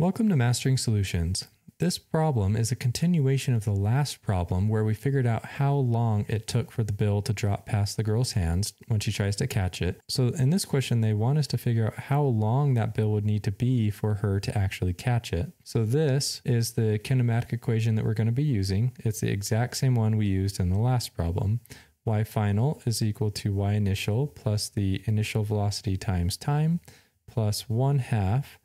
Welcome to Mastering Solutions. This problem is a continuation of the last problem where we figured out how long it took for the bill to drop past the girl's hands when she tries to catch it. So in this question, they want us to figure out how long that bill would need to be for her to actually catch it. So this is the kinematic equation that we're going to be using. It's the exact same one we used in the last problem. y final is equal to y initial plus the initial velocity times time plus 1 half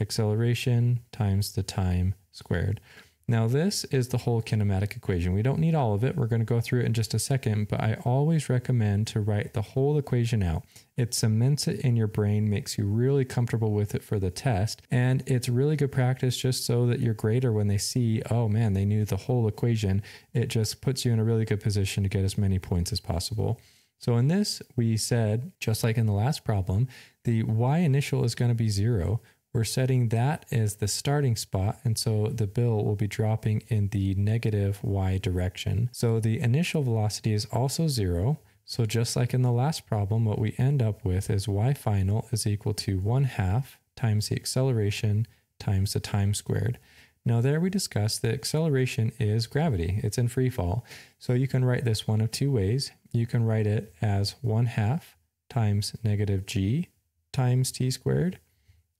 acceleration times the time squared. Now this is the whole kinematic equation. We don't need all of it. We're going to go through it in just a second, but I always recommend to write the whole equation out. It cements it in your brain, makes you really comfortable with it for the test, and it's really good practice just so that your grader, when they see, oh man, they knew the whole equation, it just puts you in a really good position to get as many points as possible. So in this, we said, just like in the last problem, the y initial is going to be zero, we're setting that as the starting spot. And so the bill will be dropping in the negative y direction. So the initial velocity is also zero. So just like in the last problem, what we end up with is y final is equal to 1 half times the acceleration times the time squared. Now there we discussed that acceleration is gravity. It's in free fall. So you can write this one of two ways. You can write it as 1 half times negative g times t squared,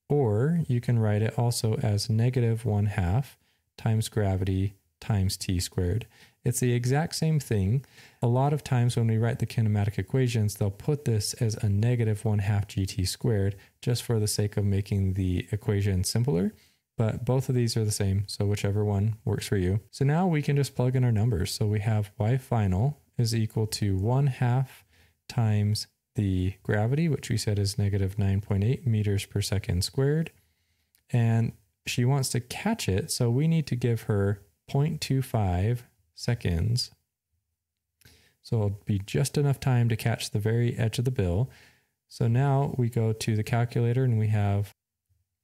or you can write it also as negative 1 half times gravity times t squared. It's the exact same thing. A lot of times when we write the kinematic equations, they'll put this as a negative 1 half gt squared just for the sake of making the equation simpler. But both of these are the same, so whichever one works for you. So now we can just plug in our numbers. So we have y final is equal to 1 half times the gravity, which we said is negative 9.8 meters per second squared. And she wants to catch it, so we need to give her 0.25 seconds. So it'll be just enough time to catch the very edge of the bill. So now we go to the calculator and we have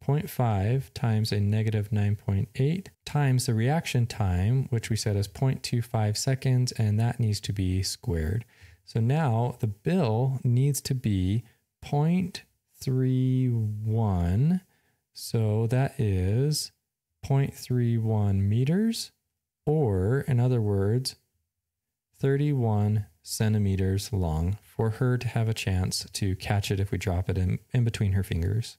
0.5 times a negative 9.8 times the reaction time, which we said is 0.25 seconds, and that needs to be squared. So now the bill needs to be 0.31. So that is 0.31 meters, or in other words, 31 centimeters long for her to have a chance to catch it if we drop it in, in between her fingers.